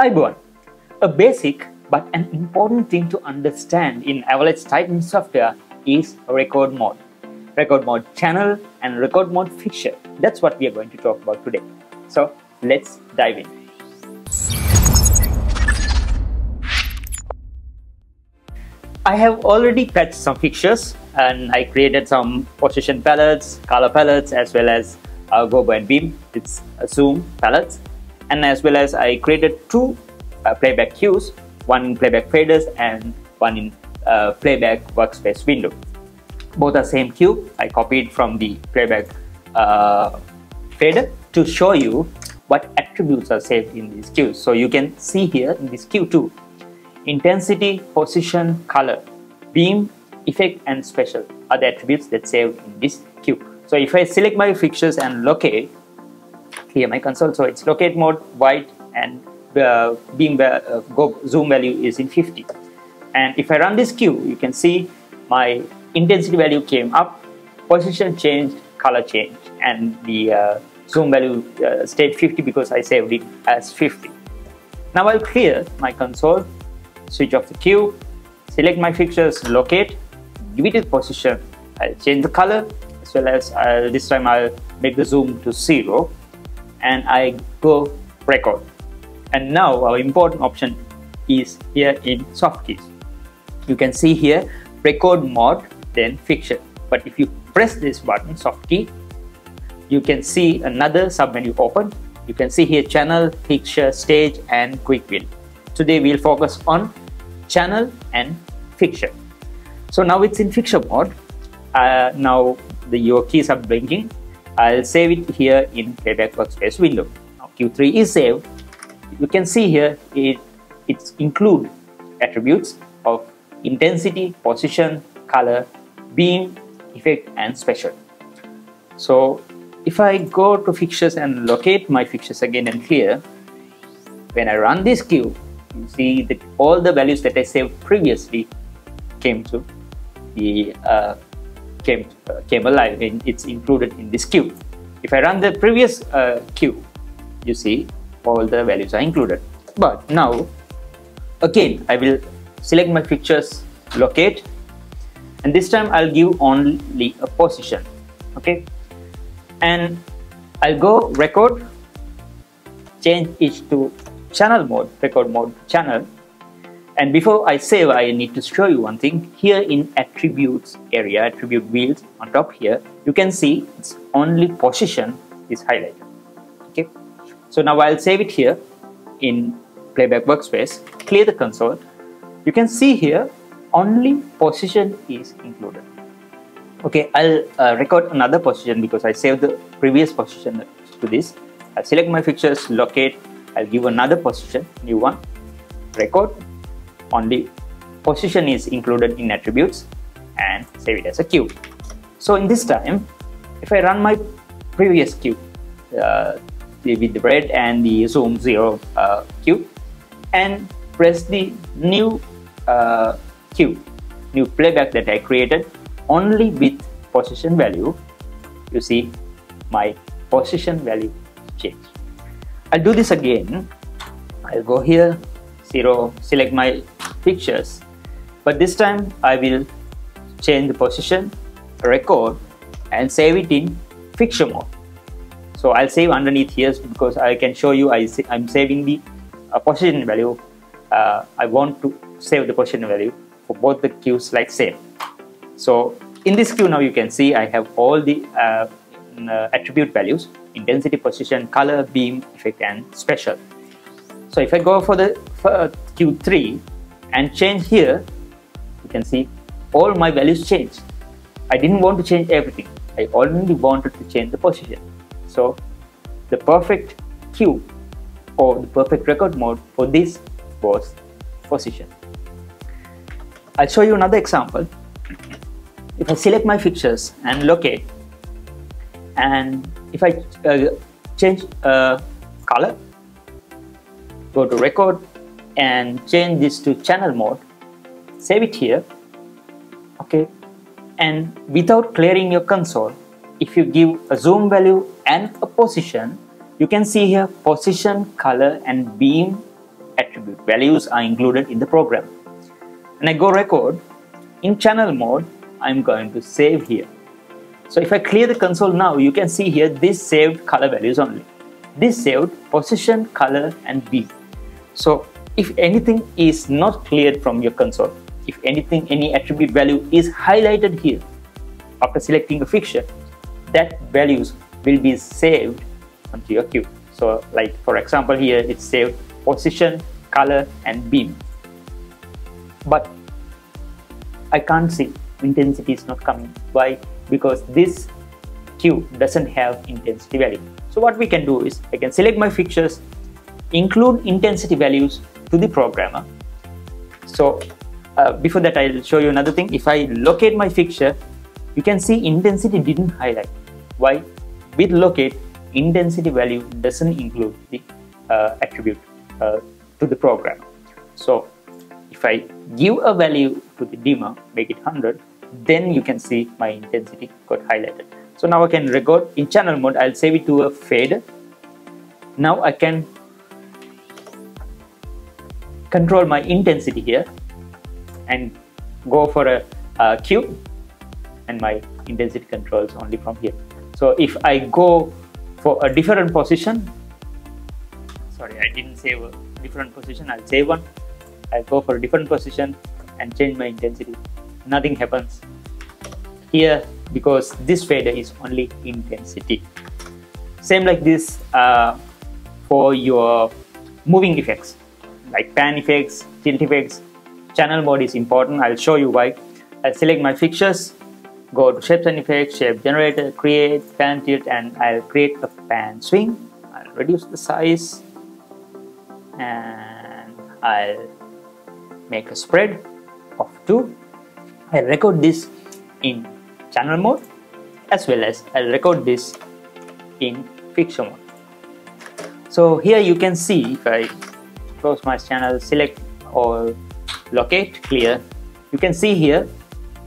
iBoard, a basic but an important thing to understand in Avolites Titan software is record mode. Record mode channel and record mode fixture. That's what we are going to talk about today. So let's dive in. I have already patched some fixtures and I created some position palettes, color palettes, as well as uh, Gobo and Beam, it's a zoom palettes, and as well as I created two uh, playback cues, one in playback faders and one in uh, playback workspace window. Both are same cue. I copied from the playback uh, fader to show you what attributes are saved in these cues. So you can see here in this cue too Intensity, position, color, beam, effect and special are the attributes that saved in this cue. So if I select my fixtures and locate, my console, so it's locate mode, white and the beam uh, go, zoom value is in 50. And if I run this cue, you can see my intensity value came up, position changed, color changed, and the uh, zoom value uh, stayed 50 because I saved it as 50. Now I'll clear my console switch off the cue, select my fixtures, locate, give it a position. I'll change the color as well as I'll, this time I'll make the zoom to zero and I go record. And now our important option is here in soft keys. You can see here record mode then fixture. But if you press this button soft key, you can see another submenu open. You can see here channel, fixture, stage and quick wheel. Today we'll focus on channel and fixture. So now it's in fixture mode. Uh, now the your keys are blinking. I'll save it here in playback workspace window. Now Q3 is saved. You can see here it it's include attributes of intensity, position, color, beam, effect and special. So if I go to fixtures and locate my fixtures again and clear, when I run this cue, you see that all the values that I saved previously came to the uh, came uh, came alive and it's included in this cue. If I run the previous uh, cue, you see all the values are included. But now, again, I will select my fixtures, locate, and this time I'll give only a position. Okay, and I'll go record, change it to channel mode, record mode channel. And before I save, I need to show you one thing. Here in attributes area, attribute wheels on top here, you can see it's only position is highlighted. Okay. So now I'll save it here in playback workspace, clear the console. You can see here only position is included. Okay, I'll uh, record another position because I saved the previous position to this. I'll select my fixtures, locate, I'll give another position, new one, record, only position is included in attributes and save it as a cue. So in this time, if I run my previous cue uh, with the red and the zoom zero uh, cue and press the new uh, cue, new playback that I created only with position value, you see my position value change. I'll do this again. I'll go here, zero, select my pictures. But this time I will change the position, record and save it in fixture mode. So I'll save underneath here because I can show you I am saving the uh, position value. Uh, I want to save the position value for both the cues like same. So in this cue now you can see I have all the uh, uh attribute values intensity, position, color, beam, effect, and special. So if I go for the for Q3 and change here, you can see all my values change. I didn't want to change everything. I only wanted to change the position. So the perfect cue or the perfect record mode for this was position. I'll show you another example. If I select my fixtures and locate and if I uh, change uh, color, go to record and change this to channel mode, save it here, okay, and without clearing your console, if you give a zoom value and a position, you can see here position, color and beam, attribute values are included in the program. And I go record, in channel mode, I'm going to save here. So if I clear the console now, you can see here this saved color values only. This saved position, color and beam. So if anything is not cleared from your console, if anything, any attribute value is highlighted here after selecting a fixture, that values will be saved onto your cue. So like for example here it's saved position, color and beam. But I can't see intensity is not coming. Why? Because this cue doesn't have intensity value. So what we can do is I can select my fixtures, include intensity values to the programmer. So uh, before that I'll show you another thing. If I locate my fixture, you can see intensity didn't highlight. Why? With locate, intensity value doesn't include the uh, attribute uh, to the program. So if I give a value to the dimmer, make it 100, then you can see my intensity got highlighted. So now I can record in channel mode, I'll save it to a fader. Now I can control my intensity here and go for a, a cube and my intensity controls only from here. So if I go for a different position sorry I didn't save a different position I'll save one. I'll go for a different position and change my intensity. Nothing happens here because this fader is only intensity. Same like this uh, for your moving effects like pan effects tilt effects channel mode is important I'll show you why I'll select my fixtures go to shapes and effects, shape generator, create, pan tilt, and I'll create a pan swing. I'll reduce the size and I'll make a spread of 2. I'll record this in channel mode as well as I'll record this in fixture mode. So here you can see if I close my channel, select or locate clear, you can see here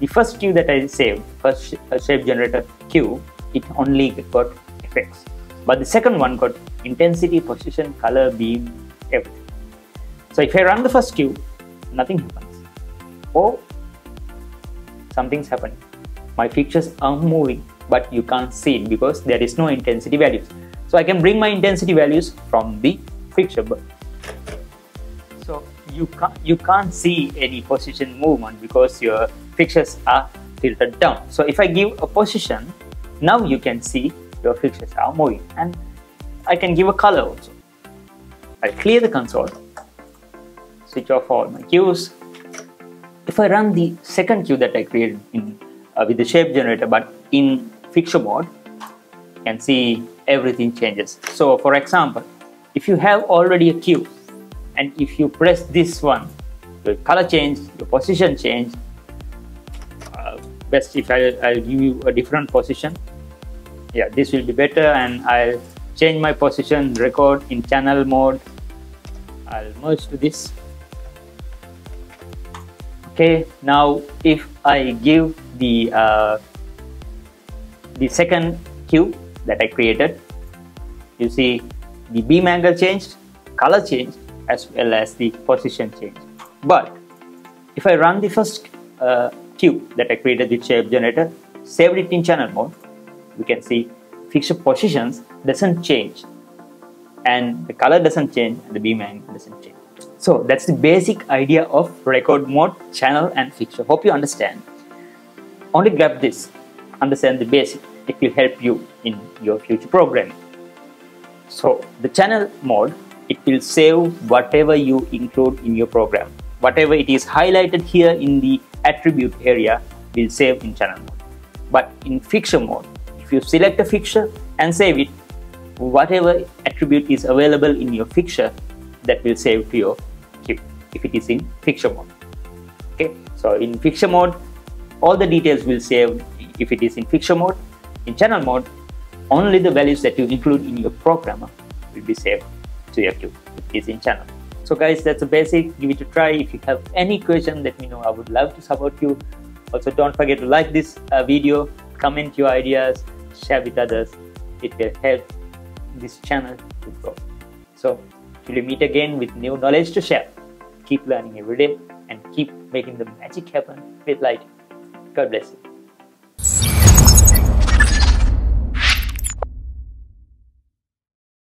the first cue that I saved, first uh, shape generator cue, it only got effects. But the second one got intensity, position, color, beam, everything. So if I run the first cue, nothing happens. Or something's happening. My fixtures are moving, but you can't see it because there is no intensity values. So I can bring my intensity values from the fixture. You can't you can't see any position movement because your fixtures are tilted down. So if I give a position, now you can see your fixtures are moving and I can give a color also. I clear the console, switch off all my cues. If I run the second cue that I created in uh, with the shape generator but in fixture mode, you can see everything changes. So for example, if you have already a cue and if you press this one, your color change, your position change, best if I, I'll give you a different position. Yeah this will be better and I'll change my position record in channel mode. I'll merge to this. Okay now if I give the uh, the second cube that I created you see the beam angle changed color changed as well as the position change. but if I run the first uh, that I created with shape generator, saved it in channel mode, we can see fixture positions doesn't change and the color doesn't change and the beam angle doesn't change. So that's the basic idea of record mode, channel and fixture. Hope you understand. Only grab this, understand the basic. It will help you in your future programming. So the channel mode, it will save whatever you include in your program. Whatever it is highlighted here in the attribute area will save in channel mode. But in fixture mode, if you select a fixture and save it, whatever attribute is available in your fixture, that will save to your cue if it is in fixture mode. Okay, so in fixture mode, all the details will save if it is in fixture mode. In channel mode, only the values that you include in your programmer will be saved to your channel. So guys, that's a basic. Give it a try. If you have any question, let me know. I would love to support you. Also, don't forget to like this uh, video, comment your ideas, share with others. It will help this channel to grow. So Till we meet again with new knowledge to share. Keep learning every day and keep making the magic happen with light. God bless you.